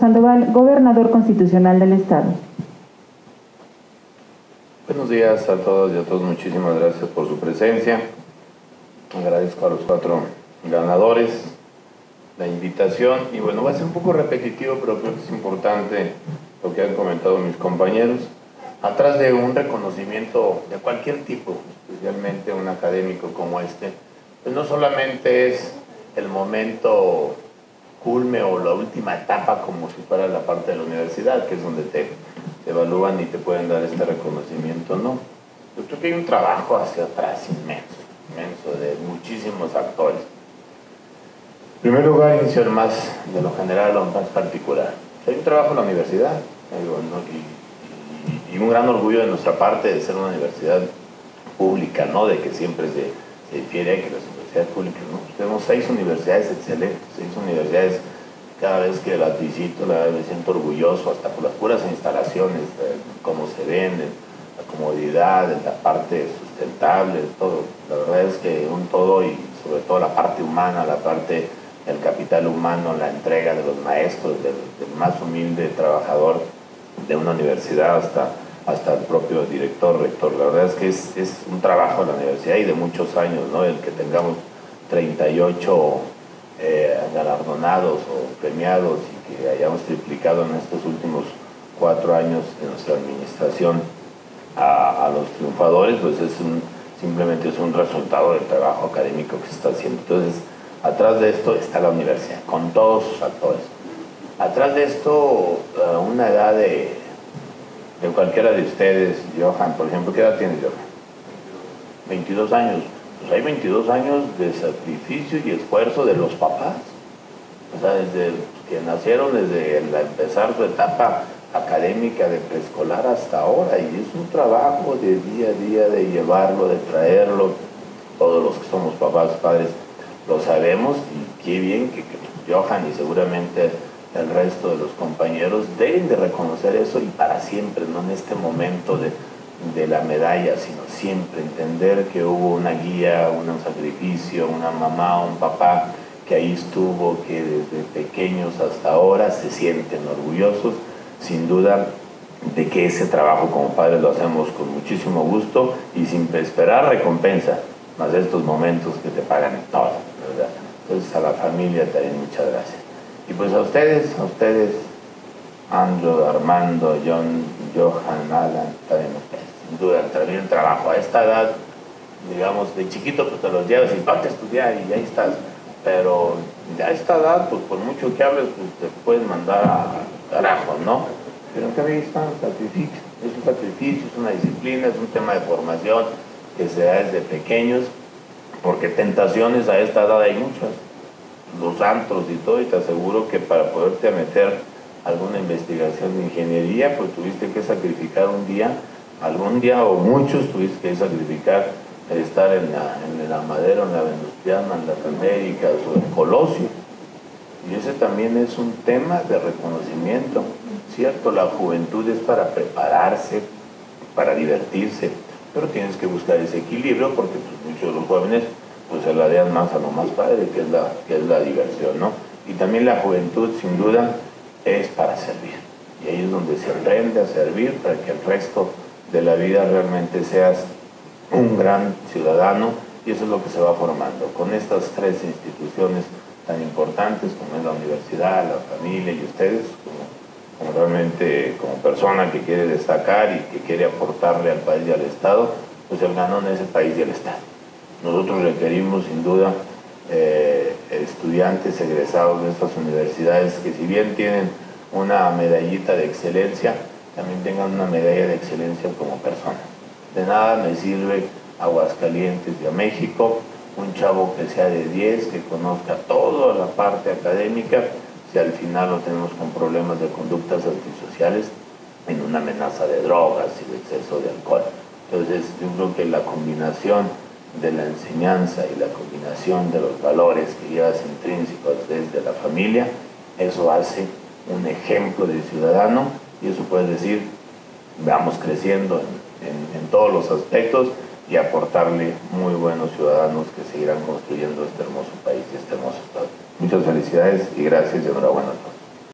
Sandoval, gobernador constitucional del Estado. Buenos días a todos y a todos, muchísimas gracias por su presencia. Agradezco a los cuatro ganadores la invitación y bueno, va a ser un poco repetitivo, pero creo que es importante lo que han comentado mis compañeros. Atrás de un reconocimiento de cualquier tipo, especialmente un académico como este, pues no solamente es el momento culme o la última etapa como si fuera la parte de la universidad, que es donde te, evalúan y te pueden dar este reconocimiento, no. Yo creo que hay un trabajo hacia atrás inmenso, inmenso, de muchísimos actores. En primer lugar, inicio el más de lo general o más particular. Hay un trabajo en la universidad y, y, un gran orgullo de nuestra parte de ser una universidad pública, ¿no? de que siempre se, se difiere que las ¿no? Tenemos seis universidades excelentes, seis universidades cada vez que las visito la, me siento orgulloso, hasta por las puras instalaciones, cómo se ven, la comodidad, la parte sustentable, todo. La verdad es que un todo y sobre todo la parte humana, la parte del capital humano, la entrega de los maestros, del, más humilde trabajador de una universidad hasta, hasta el propio director, rector. La verdad es que es, un trabajo de la universidad y de muchos años, ¿no? El que tengamos 38 eh, galardonados o premiados y que hayamos triplicado en estos últimos cuatro años de nuestra administración a, los triunfadores, pues es un, simplemente es un resultado del trabajo académico que se está haciendo. Entonces, atrás de esto está la universidad, con todos sus actores. Atrás de esto, una edad de, de cualquiera de ustedes, Johan, por ejemplo, ¿qué edad tiene Johan? 22 años pues hay 22 años de sacrificio y esfuerzo de los papás. O sea, desde que nacieron, desde empezar su etapa académica de preescolar hasta ahora. Y es un trabajo de día a día de llevarlo, de traerlo. Todos los que somos papás, padres, lo sabemos. Y qué bien que, que Johan y seguramente el resto de los compañeros deben de reconocer eso y para siempre, no en este momento de de la medalla, sino siempre entender que hubo una guía, un sacrificio, una mamá, un papá que ahí estuvo, que desde pequeños hasta ahora se sienten orgullosos, sin duda de que ese trabajo como padres lo hacemos con muchísimo gusto y sin esperar recompensa, más estos momentos que te pagan todo, ¿verdad? Entonces a la familia también muchas gracias. Y pues a ustedes, a ustedes, Andrew, Armando, John, Johan, Alan, también ustedes durante el trabajo. A esta edad, digamos, de chiquito pues te los llevas y vas a estudiar y ahí estás. Pero a esta edad, pues por mucho que hables, pues te puedes mandar a carajo, ¿no? Pero cambio ahí está un sacrificio. Es un sacrificio, es una disciplina, es un tema de formación que se da desde pequeños, porque tentaciones a esta edad hay muchas. Los antros y todo, y te aseguro que para poderte meter alguna investigación de ingeniería, pues tuviste que sacrificar un día algún día o muchos tuviste que sacrificar estar en la, en la madera, en la venustiana, en las Américas o en Colosio. Y ese también es un tema de reconocimiento, ¿cierto? La juventud es para prepararse, para divertirse, pero tienes que buscar ese equilibrio porque pues, muchos de los jóvenes pues se la dean más a lo más padre, que es, la, que es la diversión, ¿no? Y también la juventud, sin duda, es para servir. Y ahí es donde se aprende a servir para que el resto de la vida realmente seas un gran ciudadano y eso es lo que se va formando. Con estas tres instituciones tan importantes como es la universidad, la familia y ustedes, como, realmente como persona que quiere destacar y que quiere aportarle al país y al Estado, pues el ganón es el país y el Estado. Nosotros requerimos sin duda eh, estudiantes egresados de estas universidades que si bien tienen una medallita de excelencia, también tengan una medalla de excelencia como persona. De nada me sirve Aguascalientes y a México, un chavo que sea de 10, que conozca toda la parte académica, si al final lo tenemos con problemas de conductas antisociales, en una amenaza de drogas y de exceso de alcohol. Entonces yo creo que la combinación de la enseñanza y la combinación de los valores que llevas intrínsecos desde la familia, eso hace un ejemplo de ciudadano y eso puede decir, vamos creciendo en, todos los aspectos y aportarle muy buenos ciudadanos que seguirán construyendo este hermoso país y este hermoso estado. Muchas felicidades y gracias y enhorabuena